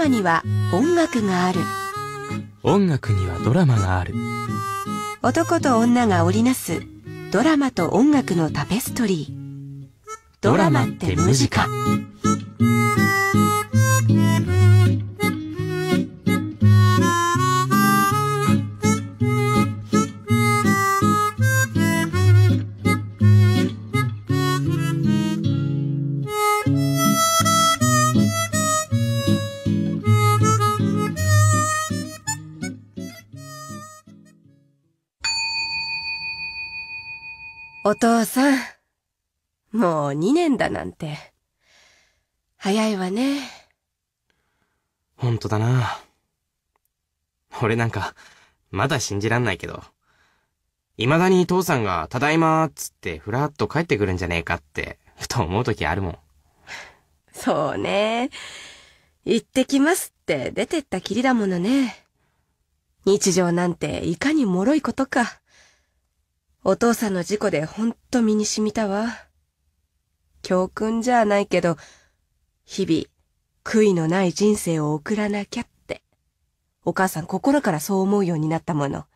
マには音楽がある。音楽にはドラマがある。男と女が織りなすドラマと音楽のタペストリー。ドラマってムジカお父さん、もう2年だなんて。早いわね。ほんとだな。俺なんか、まだ信じらんないけど、未だに父さんが、ただいまーっつって、ふらっと帰ってくるんじゃねえかって、ふと思う時あるもん。そうね。行ってきますって出てったきりだものね。日常なんていかに脆いことか。お父さんの事故でほんと身に染みたわ。教訓じゃないけど、日々、悔いのない人生を送らなきゃって。お母さん心からそう思うようになったもの。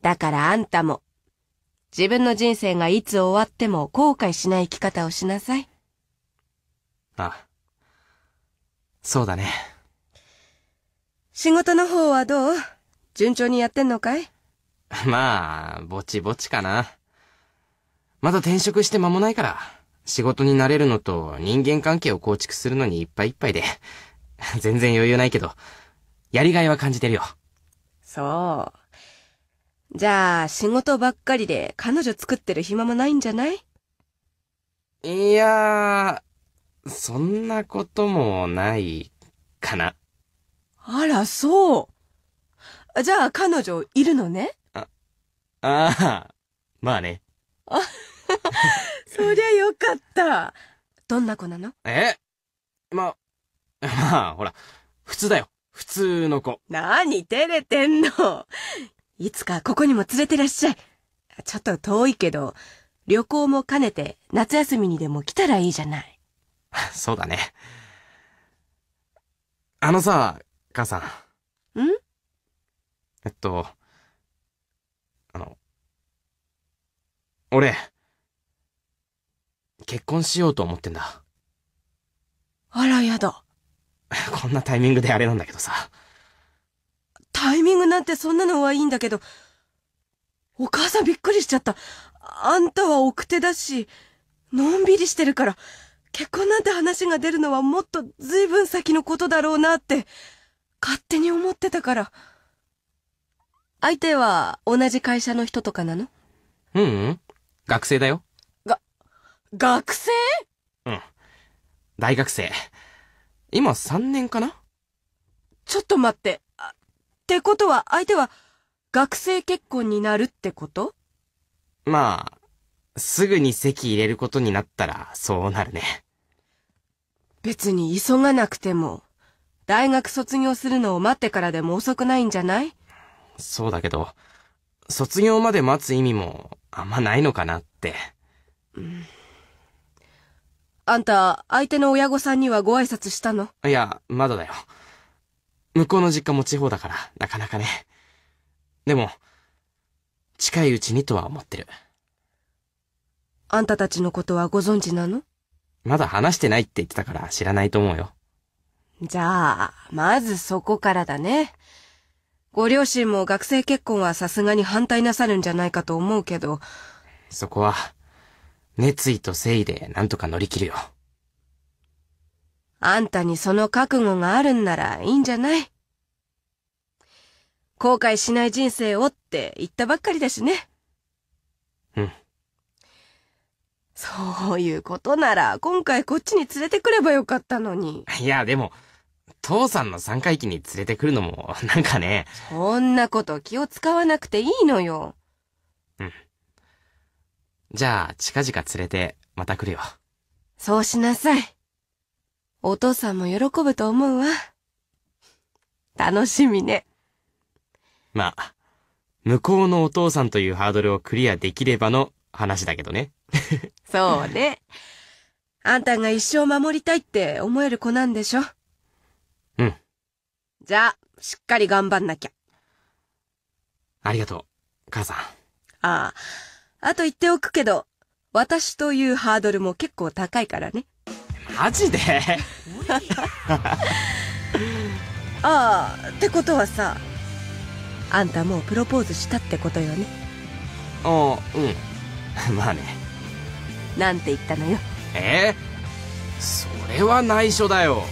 だからあんたも、自分の人生がいつ終わっても後悔しない生き方をしなさい。あ。そうだね。仕事の方はどう？順調にやってんのかい？まあ、ぼちぼちかな。まだ転職して間もないから、仕事に慣れるのと人間関係を構築するのにいっぱいいっぱいで、全然余裕ないけど、やりがいは感じてるよ。そう。じゃあ、仕事ばっかりで彼女作ってる暇もないんじゃない？いやー、そんなこともないかな。あら、そう。じゃあ、彼女いるのね？ああ、まあね。そりゃよかった。どんな子なの？え？ま、まあ、ほら、普通だよ。普通の子。なに照れてんの？いつかここにも連れてらっしゃい。ちょっと遠いけど、旅行も兼ねて夏休みにでも来たらいいじゃない。そうだね。あのさ、母さん。ん？えっと、あの、俺、結婚しようと思ってんだ。あらやだ。こんなタイミングであれなんだけどさ。タイミングなんてそんなのはいいんだけど、お母さんびっくりしちゃった。あんたは奥手だし、のんびりしてるから、結婚なんて話が出るのはもっと随分先のことだろうなって、勝手に思ってたから。相手は同じ会社の人とかなの？うん、うん、学生だよ。学生？大学生。今3年かな？ちょっと待って。あってことは相手は学生結婚になるってこと？まあ、すぐに席入れることになったらそうなるね。別に急がなくても、大学卒業するのを待ってからでも遅くないんじゃない？そうだけど、卒業まで待つ意味もあんまないのかなって。あんた、相手の親御さんにはご挨拶したの？いや、まだだよ。向こうの実家も地方だから、なかなかね。でも、近いうちにとは思ってる。あんたたちのことはご存知なの？まだ話してないって言ってたから知らないと思うよ。じゃあ、まずそこからだね。ご両親も学生結婚はさすがに反対なさるんじゃないかと思うけど、そこは、熱意と誠意でなんとか乗り切るよ。あんたにその覚悟があるんならいいんじゃない？後悔しない人生をって言ったばっかりだしね。うん。そういうことなら、今回こっちに連れてくればよかったのに。いや、でも、父さんの三回忌に連れてくるのも、なんかね、そんなこと気を使わなくていいのよ。じゃあ、近々連れて、また来るよ。そうしなさい。お父さんも喜ぶと思うわ。楽しみね。まあ、向こうのお父さんというハードルをクリアできればの話だけどね。そうね。あんたが一生守りたいって思える子なんでしょじゃあ、しっかり頑張んなきゃ。ありがとう、母さん。ああ、あと言っておくけど、私というハードルも結構高いからね。マジで？ああ、ってことはさ、あんたもうプロポーズしたってことよね。ああ、うん。まあね。なんて言ったのよ。えー、それは内緒だよ。